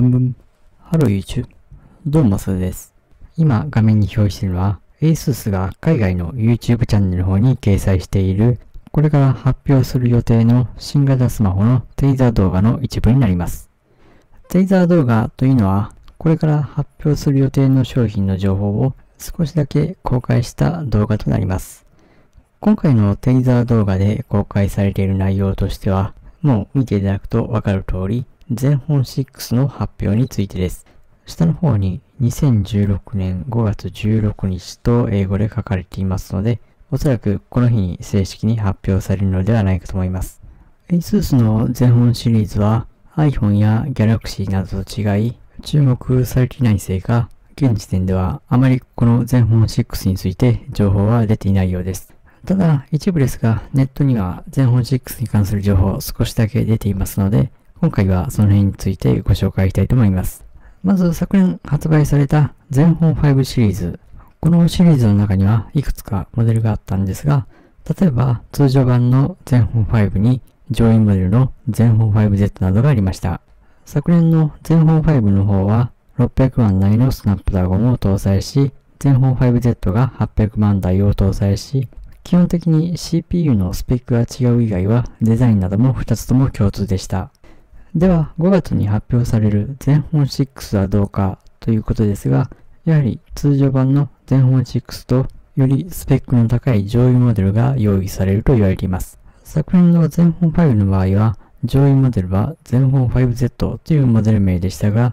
ブンブン。 Hello YouTube。どうもすです。今画面に表示しているのは ASUS が海外の YouTube チャンネルの方に掲載しているこれから発表する予定の新型スマホのテイザー動画の一部になります。テイザー動画というのはこれから発表する予定の商品の情報を少しだけ公開した動画となります。今回のテイザー動画で公開されている内容としてはもう見ていただくとわかる通り全本6の発表についてです。下の方に2016年5月16日と英語で書かれていますので、おそらくこの日に正式に発表されるのではないかと思います。ASUS の全本シリーズは iPhone や Galaxy などと違い、注目されていないせいか、現時点ではあまりこの全本6について情報は出ていないようです。ただ、一部ですが、ネットには全本6に関する情報少しだけ出ていますので、今回はその辺についてご紹介したいと思います。まず昨年発売された全本5シリーズ。このシリーズの中にはいくつかモデルがあったんですが、例えば通常版の全本5に上位モデルの全本 5Z などがありました。昨年の全本5の方は600万台のスナップドラゴンを搭載し、全本 5Z が800万台を搭載し、基本的に CPU のスペックが違う以外はデザインなども2つとも共通でした。では、5月に発表される全本6はどうかということですが、やはり通常版の全本6とよりスペックの高い上位モデルが用意されると言われています。昨年の全本5の場合は、上位モデルは全本 5Z というモデル名でしたが、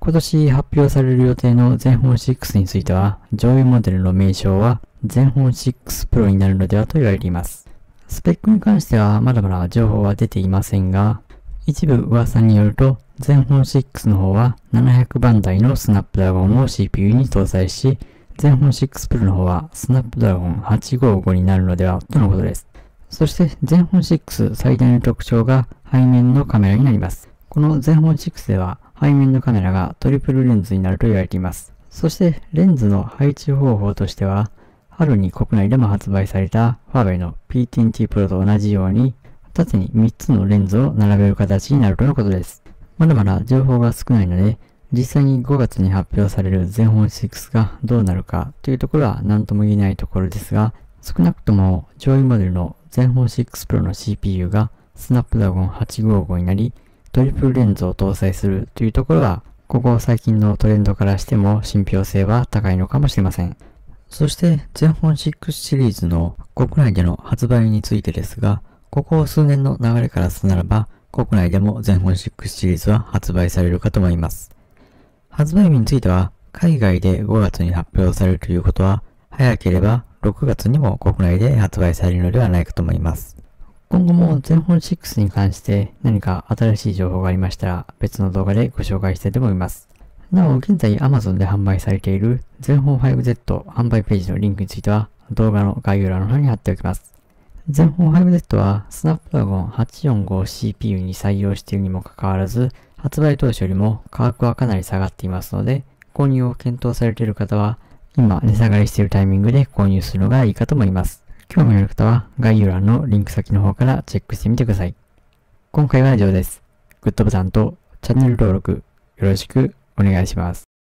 今年発表される予定の全本6については、上位モデルの名称は全本6 Pro になるのではと言われています。スペックに関してはまだまだ情報は出ていませんが、一部噂によると、全本6の方は700番台のスナップドラゴンを CPU に搭載し、全本6 Pro の方はスナップドラゴン855になるのではとのことです。そして全本6最大の特徴が背面のカメラになります。この全本6では背面のカメラがトリプルレンズになると言われています。そしてレンズの配置方法としては、春に国内でも発売されたファーウェイの P10T Pro と同じように縦に3つのレンズを並べる形になるとのことです。まだまだ情報が少ないので、実際に5月に発表される全本6がどうなるかというところは何とも言えないところですが、少なくとも上位モデルの全本6 Pro の CPU がスナップドラゴン855になり、トリプルレンズを搭載するというところは、ここ最近のトレンドからしても信憑性は高いのかもしれません。そして全本6シリーズの国内での発売についてですが、ここ数年の流れからするならば、国内でも全本6シリーズは発売されるかと思います。発売日については、海外で5月に発表されるということは、早ければ6月にも国内で発売されるのではないかと思います。今後も全本6に関して何か新しい情報がありましたら別の動画でご紹介したいと思います。なお、現在 Amazon で販売されている全本 5Z 販売ページのリンクについては動画の概要欄の方に貼っておきます。全本 5Z はスナップドラゴン 845CPU に採用しているにもかかわらず、発売当初よりも価格はかなり下がっていますので、購入を検討されている方は、今値下がりしているタイミングで購入するのがいいかと思います。興味ある方は概要欄のリンク先の方からチェックしてみてください。今回は以上です。グッドボタンとチャンネル登録よろしくお願いします。